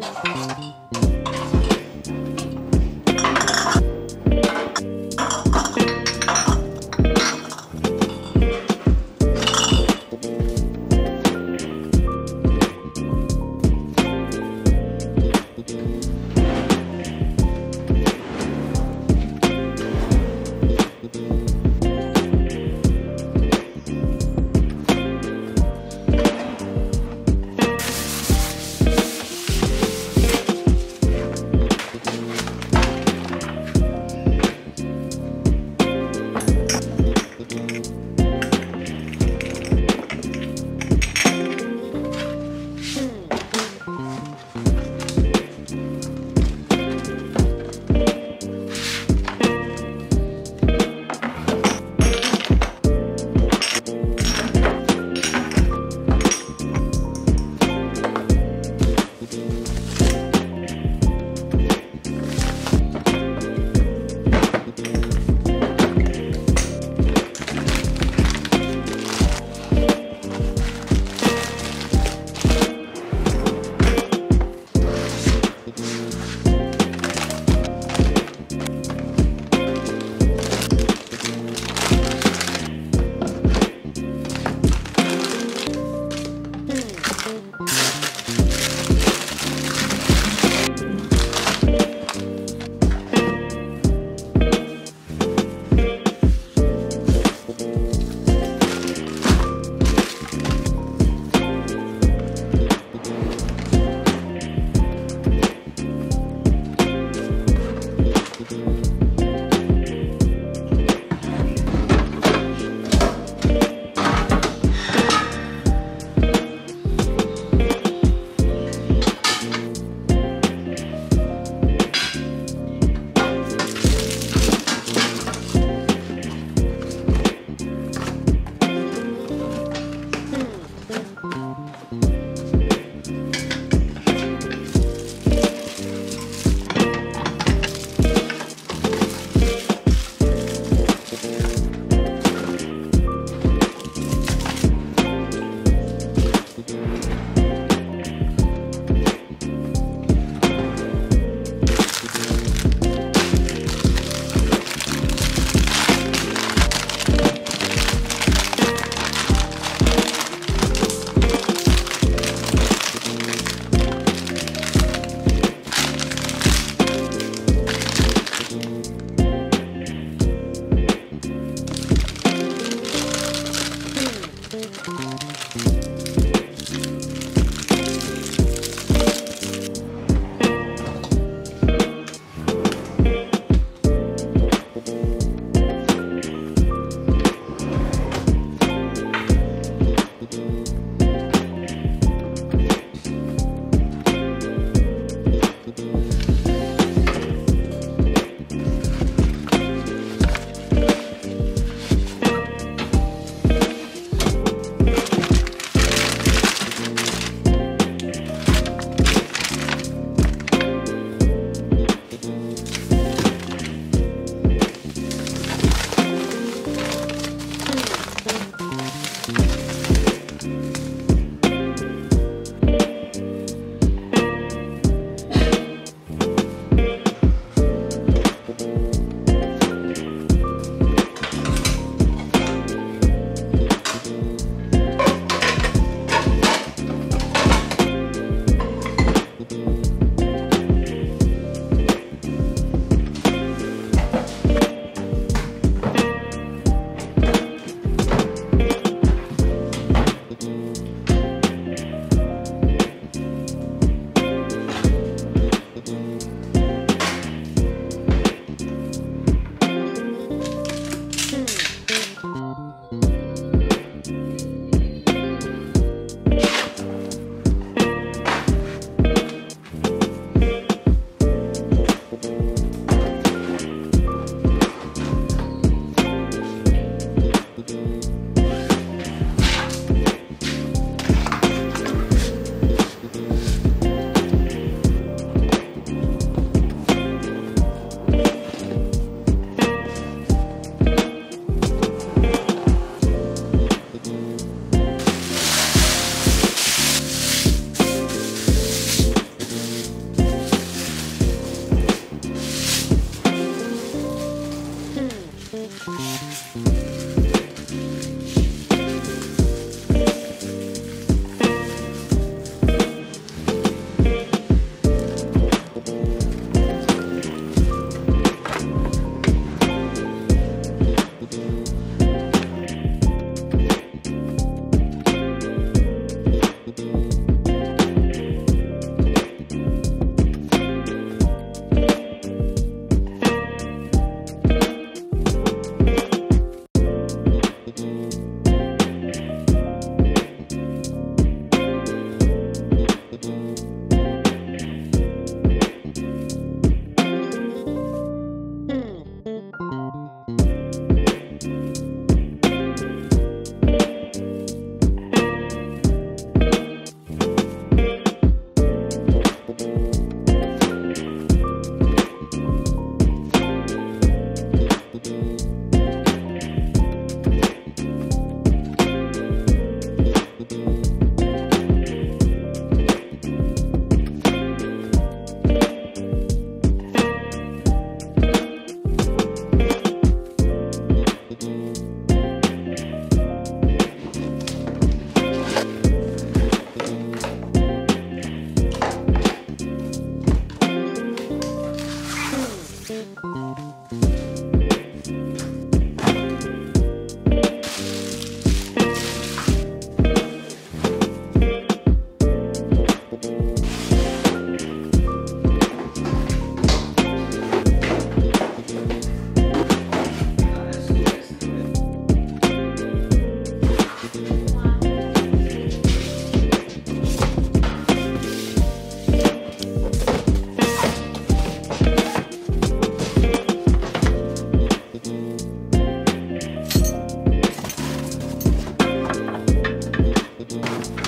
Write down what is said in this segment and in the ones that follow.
Thank you.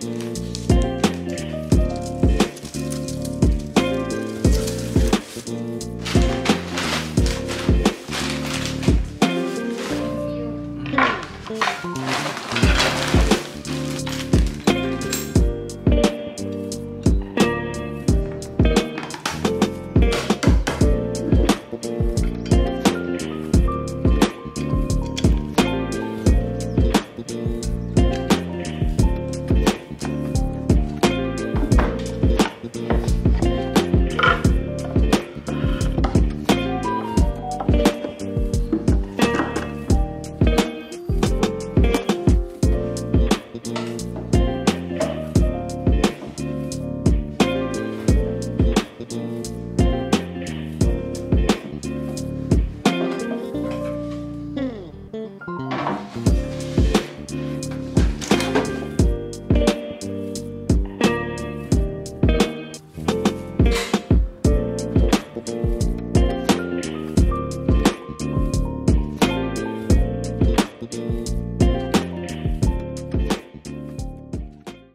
Música